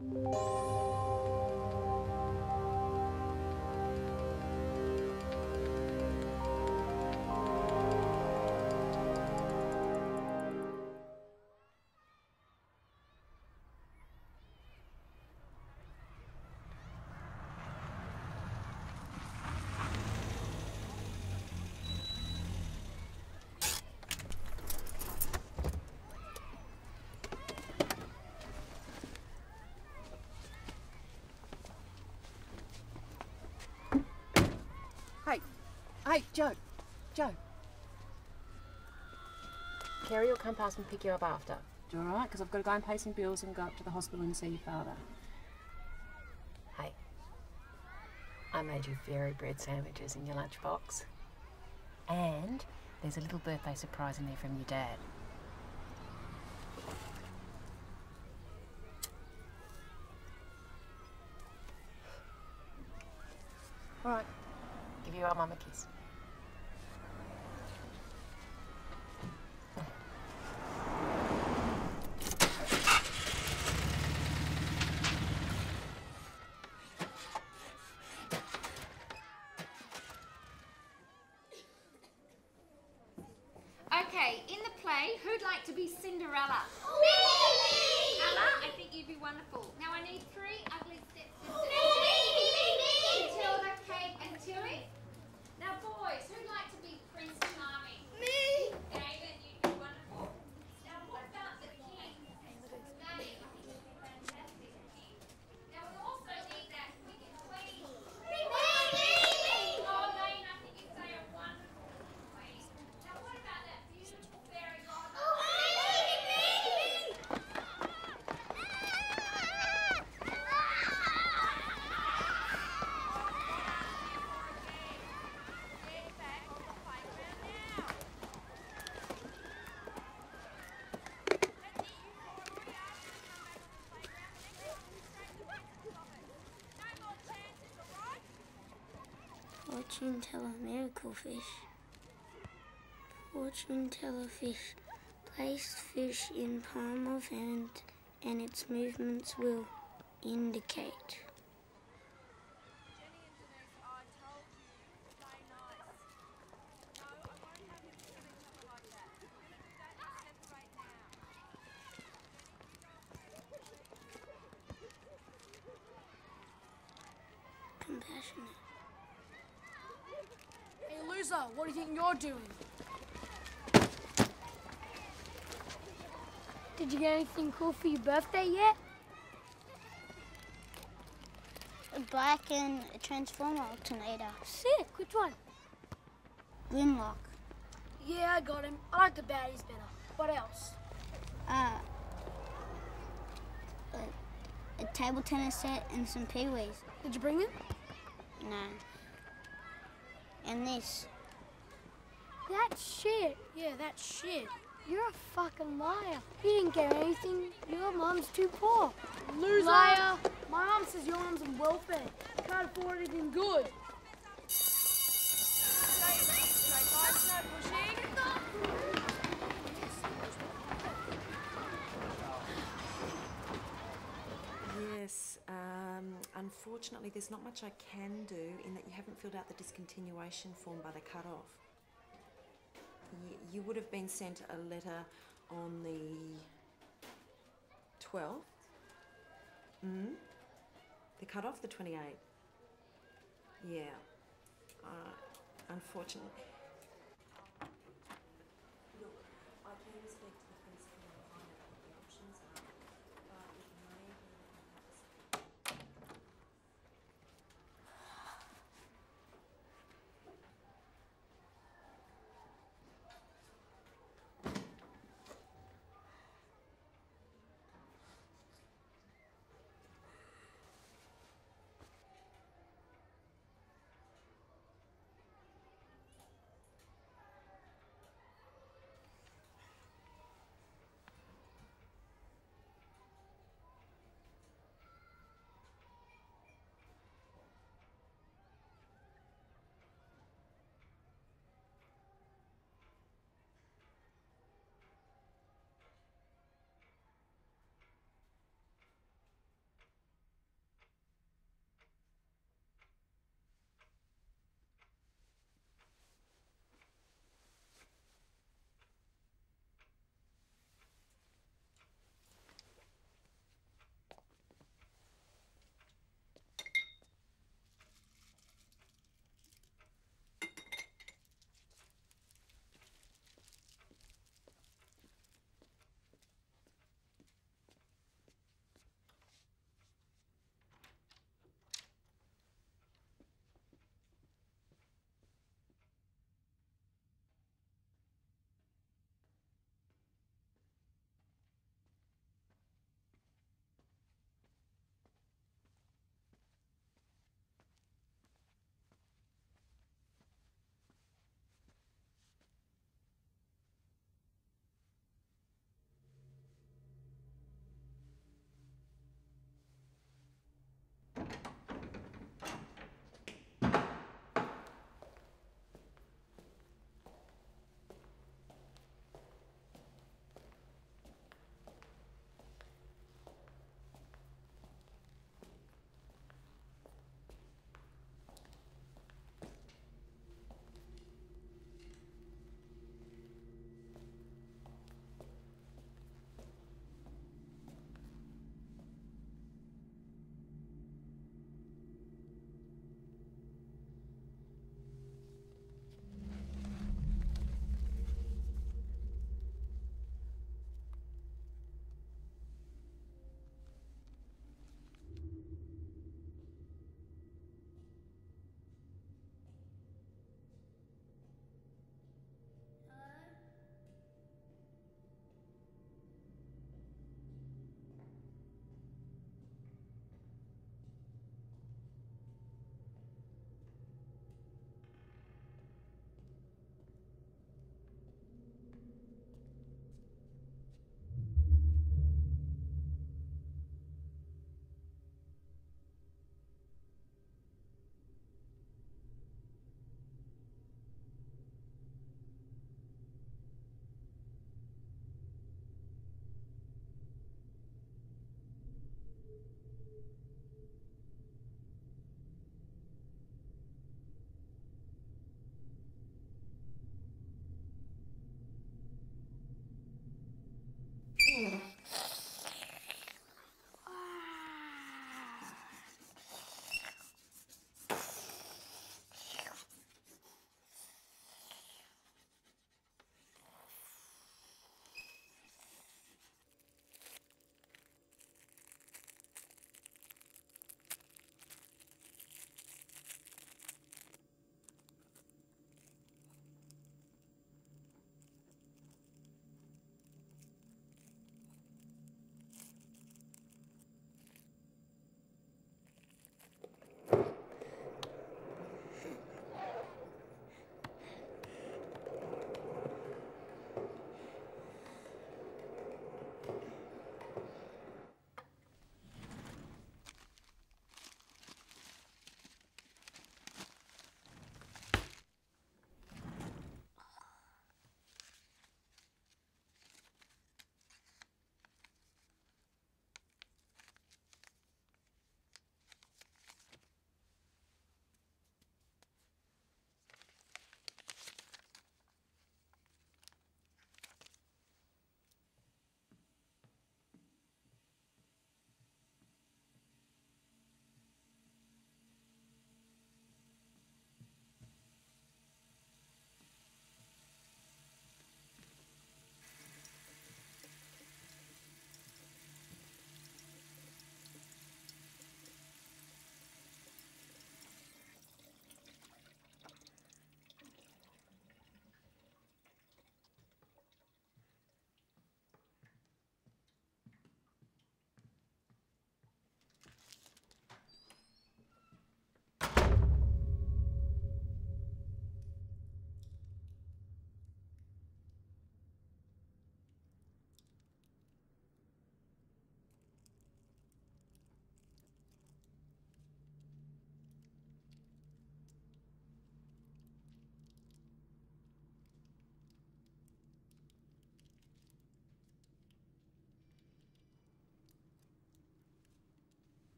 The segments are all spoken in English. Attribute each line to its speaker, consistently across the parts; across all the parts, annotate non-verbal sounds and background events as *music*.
Speaker 1: you hey, Joe, Joe.
Speaker 2: Kerry will come past and pick you up after.
Speaker 1: You all right? Because I've got to go and pay some bills and go up to the hospital and see your father.
Speaker 2: Hey, I made you fairy bread sandwiches in your lunchbox. And there's a little birthday surprise in there from your dad.
Speaker 1: All right.
Speaker 2: Give your mum a kiss.
Speaker 3: Okay, in the play, who'd like to be Cinderella? Me! Ella, I think you'd be wonderful. Now I need three ugly stepsisters. Me! Matilda, Kate, and Tilly. Now boys, who'd like to be Prince Charming? Me! David, you'd be wonderful. Now what about the king? Maddie, I think you'd be fantastic king. Now we also need that wicked queen. Me! Oh, Lane, I think you'd say a wonderful queen. Now what about that beautiful fairy godmother?
Speaker 4: Fortune teller miracle fish. Fortune teller fish. Place fish in palm of hand and its movements will indicate. Compassionate.
Speaker 5: Hey, loser, what do you think you're doing?
Speaker 4: Did you get anything cool for your birthday yet? A bike and a transformer alternator.
Speaker 5: Sick, which one?
Speaker 4: Grimlock.
Speaker 5: Yeah, I got him. I like the baddies better. What else?
Speaker 4: Uh, a, a table tennis set and some peewees.
Speaker 5: Did you bring them?
Speaker 4: No. And this.
Speaker 5: That shit. Yeah, that shit. You're a fucking liar. You didn't get anything. Your mom's too poor. Loser. Liar. My mom says your mom's in welfare. Can't afford anything good.
Speaker 6: Yes, um, unfortunately, there's not much I can do in that you haven't filled out the discontinuation form by the cut-off. You would have been sent a letter on the 12th. Mm? The cut-off, the 28th. Yeah. Uh, unfortunately.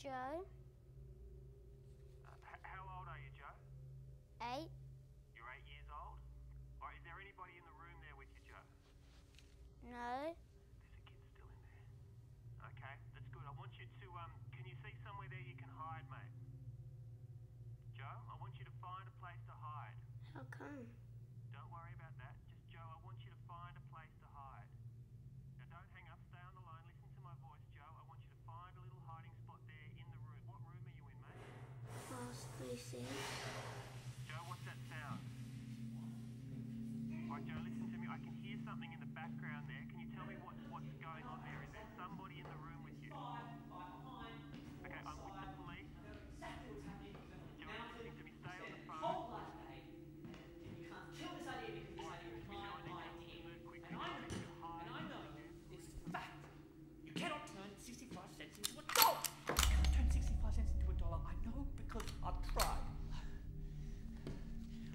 Speaker 4: Joe.
Speaker 7: Uh, how old are you, Joe?
Speaker 4: Eight.
Speaker 7: You're eight years old? Or is there anybody in the room there with you, Joe?
Speaker 4: No.
Speaker 7: There's a kid still in there. Okay, that's good. I want you to, um, can you see somewhere there you can hide, mate? Joe, I want you to find a place to hide.
Speaker 4: How come?
Speaker 7: Don't worry about that. Just, Joe, I want you to find a place to hide. Now, don't hang up. Stay on the line. Listen to my voice, Joe. I want you to find a little hiding spot there in the room. What room are you in, mate?
Speaker 4: Class 3C.
Speaker 7: Joe, what's that sound? Right, Joe, listen to me. I can hear something in the background there. Can you tell me what, what's going on there? Is there somebody in the room with you? Okay, I'm with the police. Joe, listening to me. Stay on the phone.
Speaker 8: You cannot turn 65 cents into a dollar. You cannot turn 65 cents into a dollar. I know because I've tried.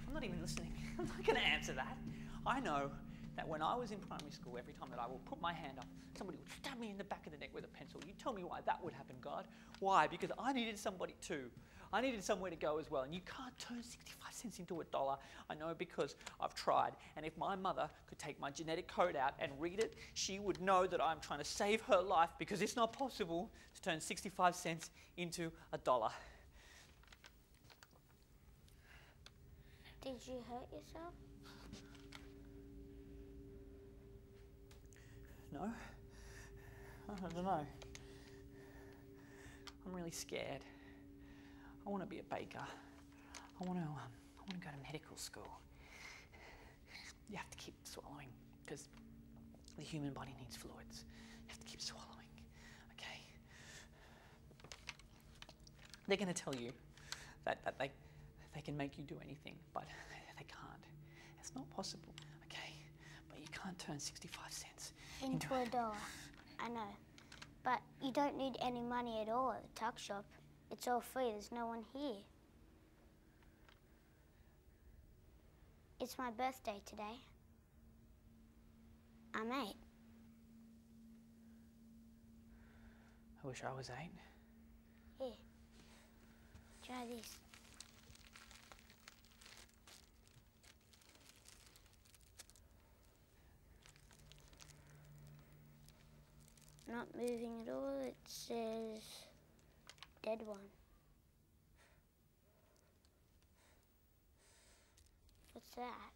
Speaker 8: I'm not even listening. *laughs* I'm not going to answer that. I know that when I was in primary school, every time that I would put my hand up, somebody would stab me in the back of the neck with a pencil. You tell me why that would happen, God. Why? Because I needed somebody too. I needed somewhere to go as well. And you can't turn 65 cents into a dollar. I know because I've tried. And if my mother could take my genetic code out and read it, she would know that I'm trying to save her life because it's not possible to turn 65 cents into a dollar.
Speaker 4: Did you hurt yourself?
Speaker 8: No? I don't know. I'm really scared. I want to be a baker. I want to. Um, I want to go to medical school. You have to keep swallowing because the human body needs fluids. You have to keep swallowing. Okay. They're going to tell you that, that they they can make you do anything, but *laughs* they can't. It's not possible. Okay. But you can't turn 65 cents
Speaker 4: Into a dollar. I know. But you don't need any money at all at the tuck shop. It's all free. There's no one here. It's my birthday today. I'm eight.
Speaker 8: I wish I was eight.
Speaker 4: Here. Try this. Not moving at all. It says dead one. What's that?